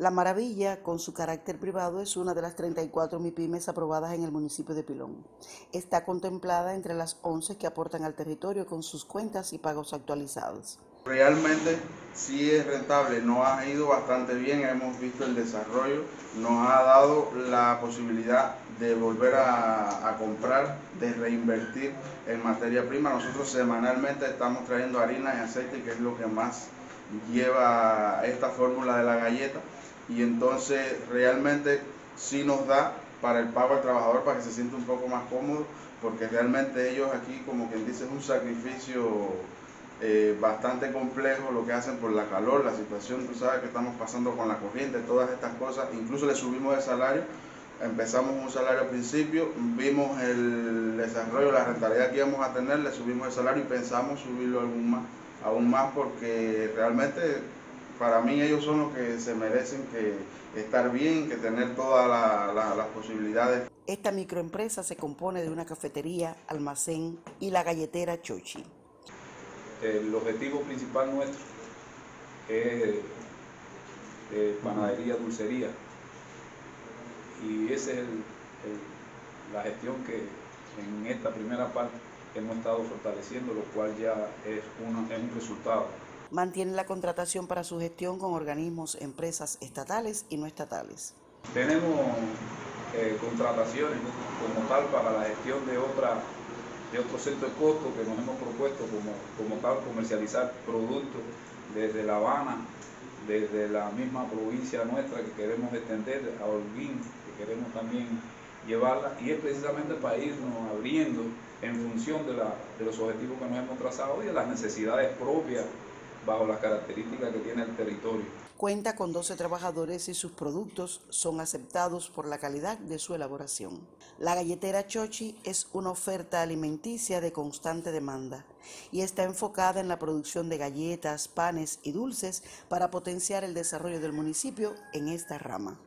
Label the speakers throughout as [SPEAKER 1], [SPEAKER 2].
[SPEAKER 1] La Maravilla, con su carácter privado, es una de las 34 MIPIMES aprobadas en el municipio de Pilón. Está contemplada entre las 11 que aportan al territorio con sus cuentas y pagos actualizados.
[SPEAKER 2] Realmente sí es rentable, nos ha ido bastante bien, hemos visto el desarrollo, nos ha dado la posibilidad de volver a, a, comprar, de reinvertir en materia prima. Nosotros semanalmente estamos trayendo harina y aceite, que es lo que más lleva esta fórmula de la galleta y entonces realmente sí nos da para el pago al trabajador para que se sienta un poco más cómodo porque realmente ellos aquí como quien dice es un sacrificio eh, bastante complejo lo que hacen por la calor, la situación, tú sabes que estamos pasando con la corriente, todas estas cosas, incluso le subimos el salario, empezamos un salario al principio, vimos el desarrollo, la rentabilidad que íbamos a tener, le subimos el salario y pensamos subirlo aún más, aún más porque realmente para mí ellos son los que se merecen que estar bien, que tener todas la, la, las posibilidades.
[SPEAKER 1] Esta microempresa se compone de una cafetería, almacén y la galletera Chochi.
[SPEAKER 3] El objetivo principal nuestro es eh, panadería, dulcería y esa es el, el, la gestión que en esta primera parte hemos estado fortaleciendo, lo cual ya es, una, es un resultado
[SPEAKER 1] mantiene la contratación para su gestión con organismos, empresas estatales y no estatales.
[SPEAKER 3] Tenemos eh, contrataciones como tal para la gestión de, otra, de otro centro de costo que nos hemos propuesto como, como tal comercializar productos desde La Habana, desde la misma provincia nuestra que queremos extender a Holguín, queremos también llevarla, y es precisamente para irnos abriendo en función de, la, de los objetivos que nos hemos trazado y de las necesidades propias bajo las características que tiene el territorio.
[SPEAKER 1] Cuenta con 12 trabajadores y sus productos son aceptados por la calidad de su elaboración. La galletera Chochi es una oferta alimenticia de constante demanda y está enfocada en la producción de galletas, panes y dulces para potenciar el desarrollo del municipio en esta rama.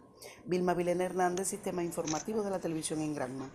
[SPEAKER 1] Vilma Vilena Hernández, Sistema Informativo de la Televisión en Granma.